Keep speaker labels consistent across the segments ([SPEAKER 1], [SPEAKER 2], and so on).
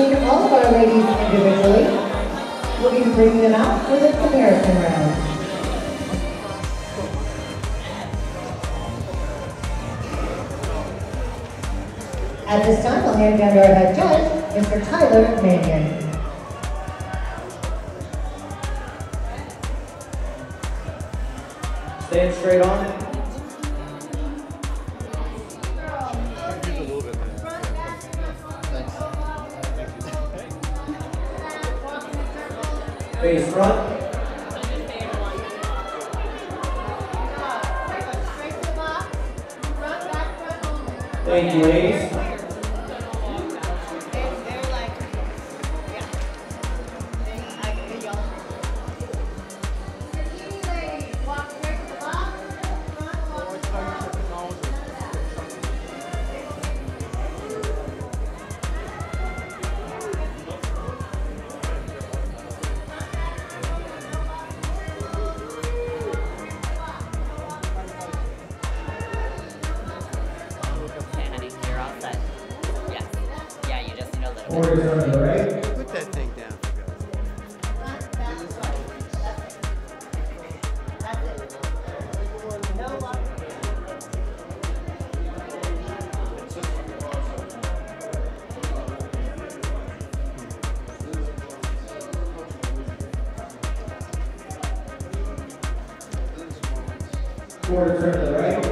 [SPEAKER 1] all of our ladies individually. We'll be bringing them out for the comparison round. At this time, I'll hand down to our head judge, Mr. Tyler Manion.
[SPEAKER 2] Stand straight on. Face front. Thank you, ladies. Just need a. Quarter turn the right. Put that thing down. Quarter turn to the right.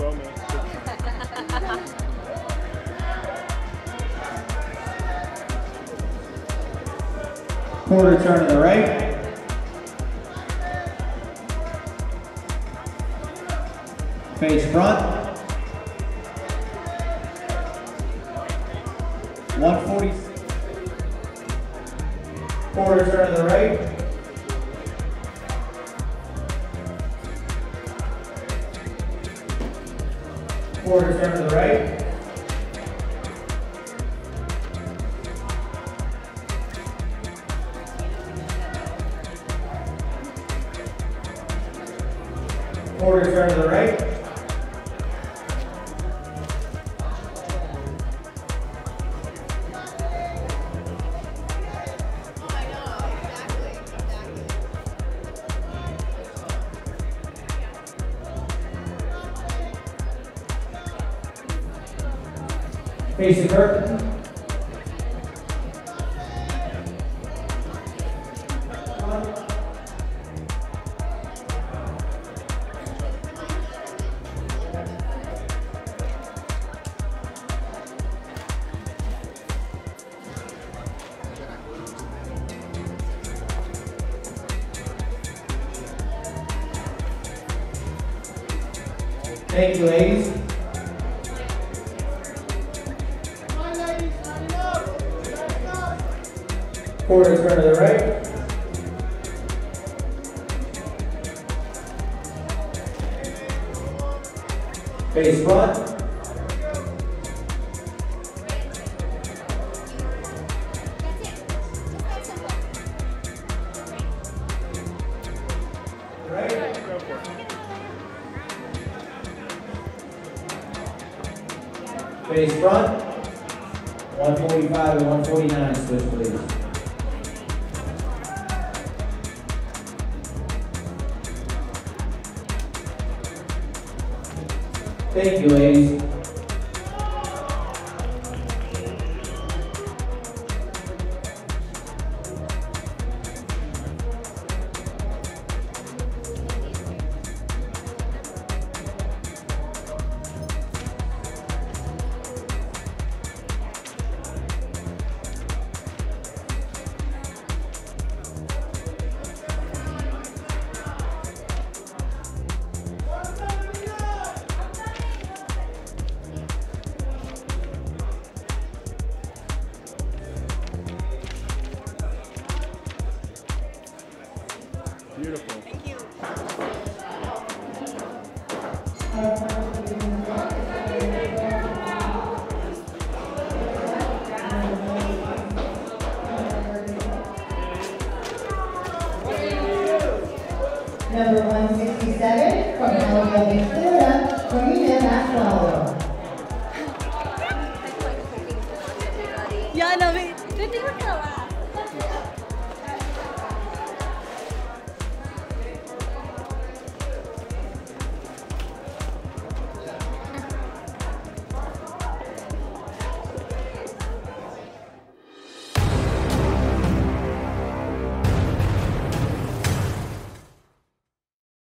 [SPEAKER 2] Owe me. Quarter turn to the right. Face front. One forty. Quarter turn to the right. Quarter turn to the right. Quarter turn to the right. Face the curtain. Thank you, ladies. Quarter turn to the right. Face front. Face front. One forty-five and one forty-nine switch, please. Thank you, ladies. Beautiful. Thank you.
[SPEAKER 1] Number 167 from Alia Ventura, Marina Maxwell. Yeah, no, it didn't work out.